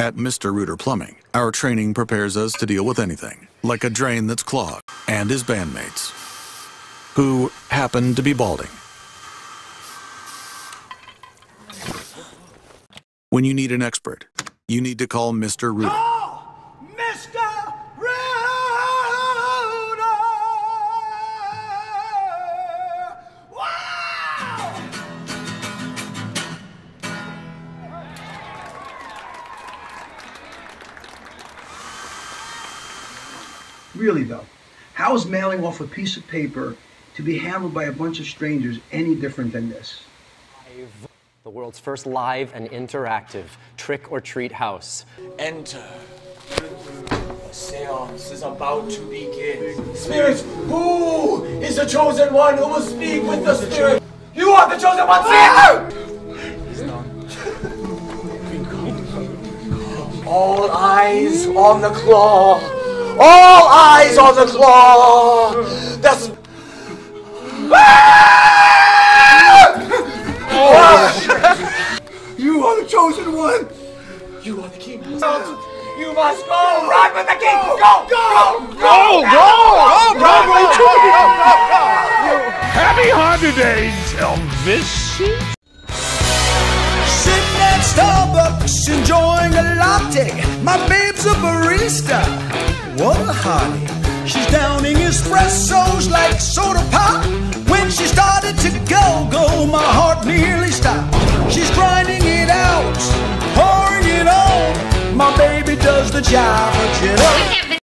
At Mr. Rooter Plumbing, our training prepares us to deal with anything, like a drain that's clogged, and his bandmates, who happen to be balding. When you need an expert, you need to call Mr. Rooter. Mr. Really though, how is mailing off a piece of paper to be handled by a bunch of strangers any different than this? The world's first live and interactive trick or treat house. Enter. The seance is about to begin. Spirits, who is the chosen one who will speak with the spirit? You are the chosen one, say All eyes on the claw. All eyes on the claw. That's. You are the chosen one! You are the king. You must go. Run with the king. Go. Go. Go. Go, go, Broadway Happy holidays, Elvis. Starbucks enjoying a latte. My babe's a barista. What a hottie. She's downing espressos like soda pop. When she started to go, go, my heart nearly stopped. She's grinding it out, pouring it on. My baby does the job, you know.